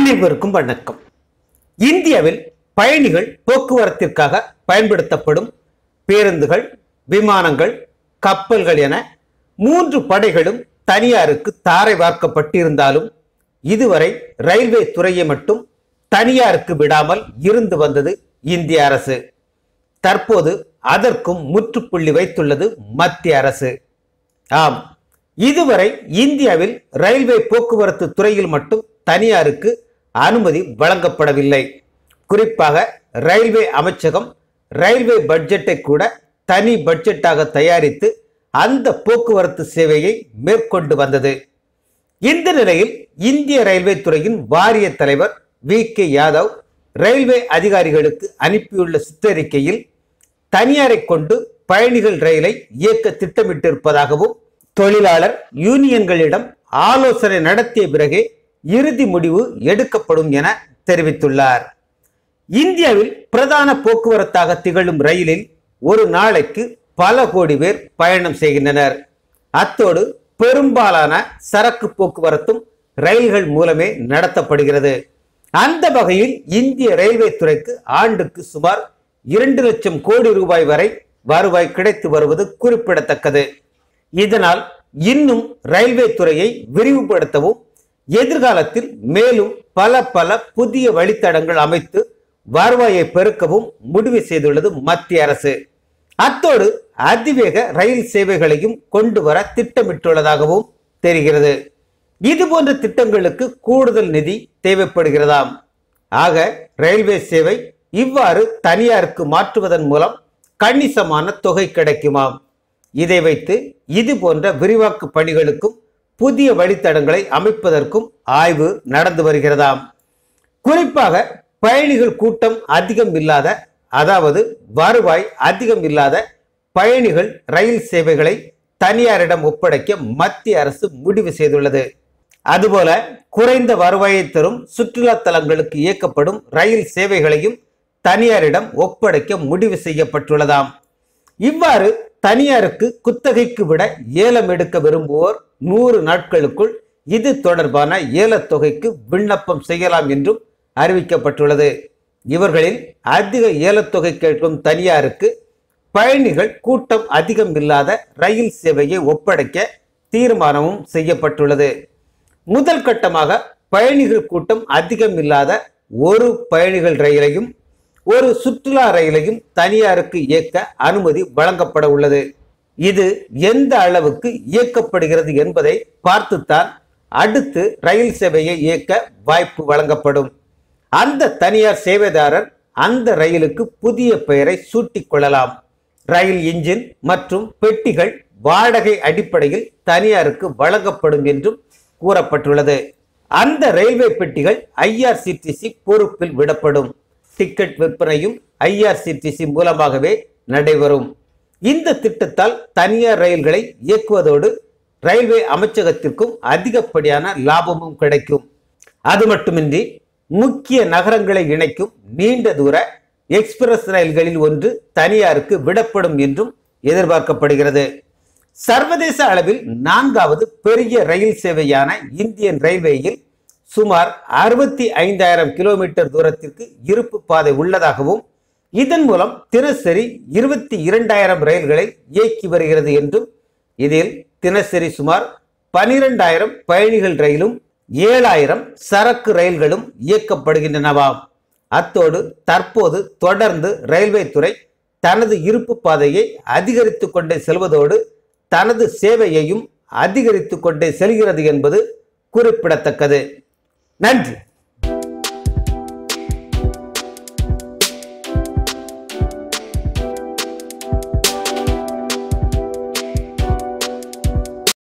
அனைவருக்கும் வணக்கம். இந்தியாவில் பயணிகள் போக்குவரத்திற்காக பயன்படுத்தப்படும் பேருந்துகள் விமானங்கள் கப்பல்கள் என மூன்று படைகளும் தனியாருக்கு தாரை வார்க்கப்பட்டிருந்தாலும் இதுவரை ரயில்வே துறையை மட்டும் தனியாருக்கு விடாமல் இருந்து வந்தது இந்திய அரசு. தற்போது அதற்கும் முற்றுப்புள்ளி வைத்துள்ளது மத்திய அரசு. ஆம் இதுவரை இந்தியாவில் ரயில்வே போக்குவரத்து துறையில் மட்டும் தனியாருக்கு அனுமதி வழங்கப்படவில்லை. குறிப்பாக ரயில்வே அமைச்சகம் ரயில்வே பட்ஜெட்டை கூட தனி பட்ஜெட்டாக தயாரித்து அந்த போக்குவரத்து சேவையை மேற்கொண்டு வந்தது. இந்த நிலையில் இந்திய ரயில்வே துறையின் வாரிய தலைவர் வி. கே. யாதவ் ரயில்வே அதிகாரிகளுக்கு அனுப்பியுள்ள சுற்றறிக்கையில் தனியாரை கொண்டு பயணிகள் ரயிலை இயக்க திட்டமிட்டிருப்பதாகவும் தொழிலாளர் யூனியன்களிடம் ஆலோசனை நடத்திய பிறகே இறுதி முடிவு எடுக்கப்படும் என தெரிவித்துள்ளார். இந்தியாவில் பிரதான போக்குவரத்தாக திகழும் ரயிலில் ஒரு நாளைக்கு பல கோடி பேர் பயணம் செய்கின்றனர். அத்தோடு பெரும்பாலான சரக்கு போக்குவரத்தும் ரயில்கள் மூலமே நடத்தப்படுகிறது. அந்த வகையில் இந்திய ரயில்வே துறைக்கு ஆண்டுக்கு சுமார் இரண்டு லட்சம் கோடி ரூபாய் வரை வருவாய் கிடைத்து வருவது குறிப்பிடத்தக்கது. இதனால் இன்னும் ரயில்வே துறையை விரிவுபடுத்தவும் எதிர்காலத்தில் மேலும் பல பல புதிய வழித்தடங்கள் அமைத்து வருவாயை பெருக்கவும் முடிவு செய்துள்ளது மத்திய அரசு. அத்தோடு அதிவேக ரயில் சேவைகளையும் கொண்டு வர திட்டமிட்டுள்ளதாகவும் தெரிகிறது. இது போன்ற திட்டங்களுக்கு கூடுதல் நிதி தேவைப்படுகிறதாம். ஆக ரயில்வே சேவை இவ்வாறு தனியாருக்கு மாற்றுவதன் மூலம் கணிசமான தொகை கிடைக்குமாம். இதை வைத்து இது போன்ற விரிவாக்கு பணிகளுக்கும் புதிய வழித்தடங்களை அமைப்பதற்கும் ஆய்வு நடந்து வருகிறதாம். குறிப்பாக பயணிகள் கூட்டம் அதிகம் இல்லாத அதாவது வருவாய் அதிகம் இல்லாத பயணிகள் ரயில் சேவைகளை தனியாரிடம் ஒப்படைக்க மத்திய அரசு முடிவு செய்துள்ளது. அதுபோல குறைந்த வருவாயை தரும் சுற்றுலா தலங்களுக்கு இயக்கப்படும் ரயில் சேவைகளையும் தனியாரிடம் ஒப்படைக்க முடிவு செய்யப்பட்டுள்ளதாம். இவ்வாறு தனியாருக்கு குத்தகைக்கு விட ஏலம் எடுக்க விரும்புவோர் நூறு நாட்களுக்குள் இது தொடர்பான ஏலத்தொகைக்கு விண்ணப்பம் செய்யலாம் என்றும் அறிவிக்கப்பட்டுள்ளது. இவர்களில் அதிக ஏலத்தொகை கேட்கும் தனியாருக்கு பயணிகள் கூட்டம் அதிகம் இல்லாத ரயில் சேவையை ஒப்படைக்க தீர்மானமும் செய்யப்பட்டுள்ளது. முதல் கட்டமாக பயணிகள் கூட்டம் அதிகம் இல்லாத ஒரு பயணிகள் ரயிலையும் ஒரு சுற்றுலா ரயிலையும் தனியாருக்கு இயக்க அனுமதி வழங்கப்பட உள்ளது. இது எந்த அளவுக்கு இயக்கப்படுகிறது என்பதை பார்த்துத்தான் அடுத்து ரயில் சேவையை இயக்க வாய்ப்பு வழங்கப்படும். அந்த தனியார் சேவைதாரர் அந்த ரயிலுக்கு புதிய பெயரை சூட்டிக்கொள்ளலாம் ரயில் இன்ஜின் மற்றும் பெட்டிகள் வாடகை அடிப்படையில் தனியாருக்கு வழங்கப்படும் என்றும் கூறப்பட்டுள்ளது. அந்த ரயில்வே பெட்டிகள் ஐஆர்சிடிசி பொறுப்பில் விடப்படும். டிக்கெட் விற்பனையும் ஐஆர்சிடிசி மூலமாகவே நடைபெறும். இந்த திட்டத்தால் தனியார் ரயில்களை இயக்குவதோடு ரயில்வே அமைச்சகத்திற்கும் அதிகப்படியான லாபமும் கிடைக்கும். அது மட்டுமின்றி முக்கிய நகரங்களை இணைக்கும் நீண்ட தூர எக்ஸ்பிரஸ் ரயில்களில் ஒன்று தனியாருக்கு விடப்படும் என்றும் எதிர்பார்க்கப்படுகிறது. சர்வதேச அளவில் நான்காவது பெரிய ரயில் சேவையான இந்தியன் ரயில்வேயில் சுமார் அறுபத்தி ஐந்தாயிரம் கிலோமீட்டர் தூரத்திற்கு இருப்பு பாதை உள்ளதாகவும் இதன் மூலம் தினசரி இருபத்தி இரண்டாயிரம் ரயில்களை இயக்கி வருகிறது என்றும் இதில் தினசரி சுமார் பனிரெண்டாயிரம் பயணிகள் ரயிலும் ஏழாயிரம் சரக்கு ரயில்களும் இயக்கப்படுகின்றனவாம். அத்தோடு தற்போது தொடர்ந்து ரயில்வே துறை தனது இருப்பு பாதையை அதிகரித்து கொண்டே செல்வதோடு தனது சேவையையும் அதிகரித்து கொண்டே செல்கிறது என்பது குறிப்பிடத்தக்கது. நன்றி.